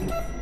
Thank you.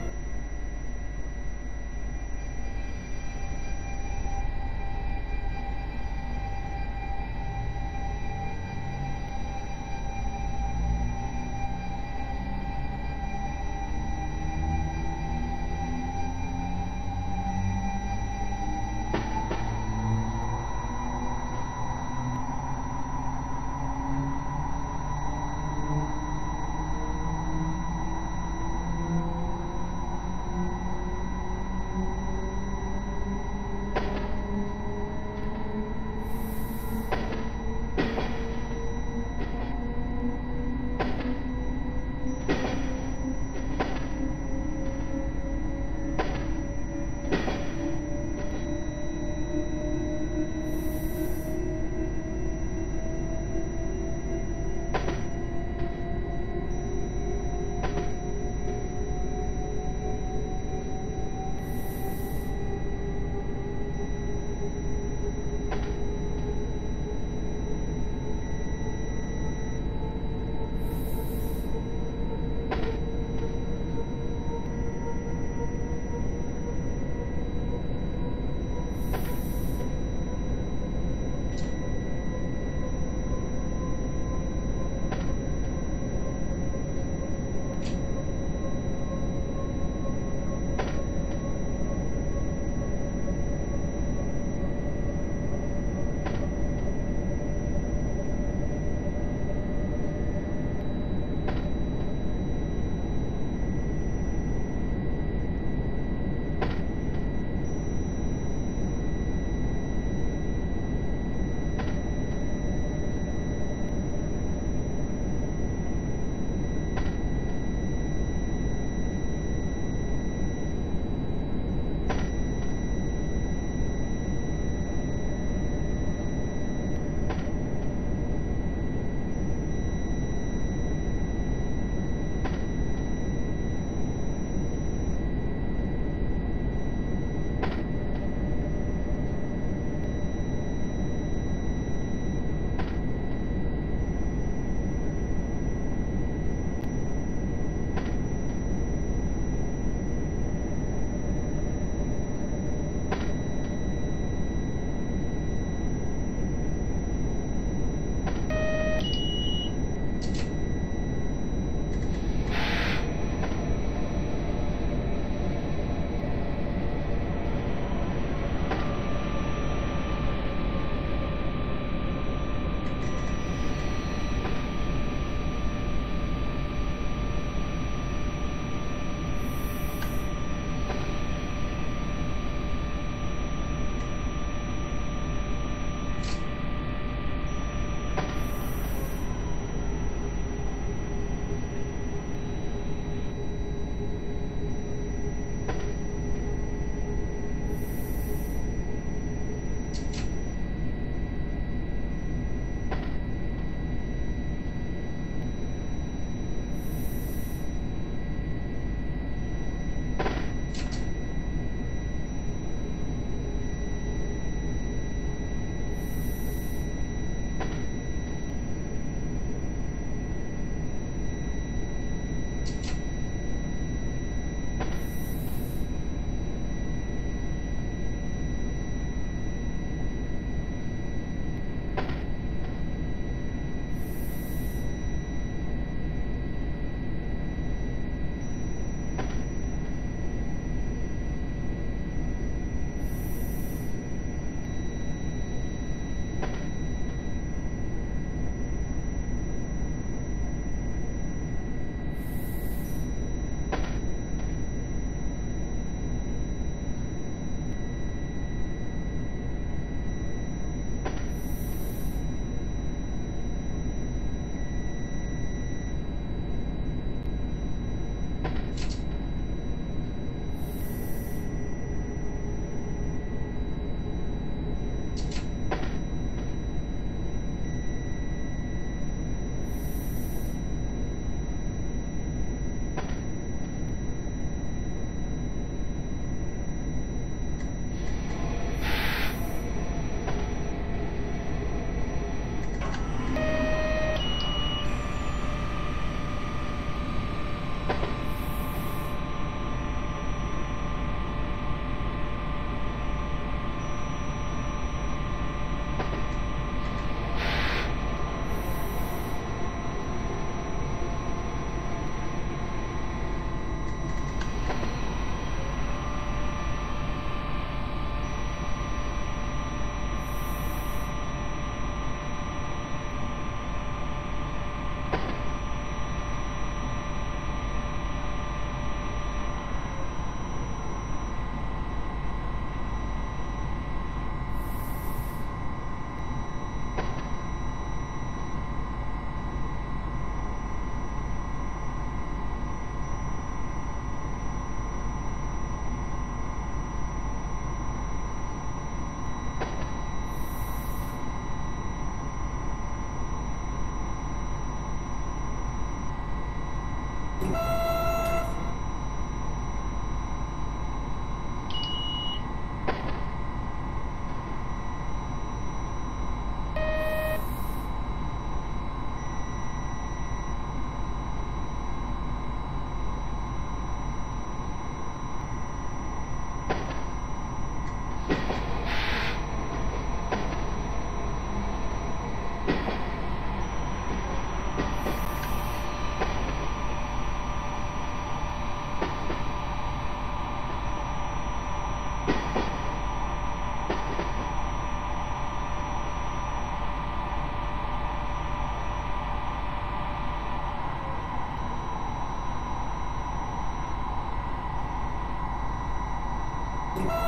you.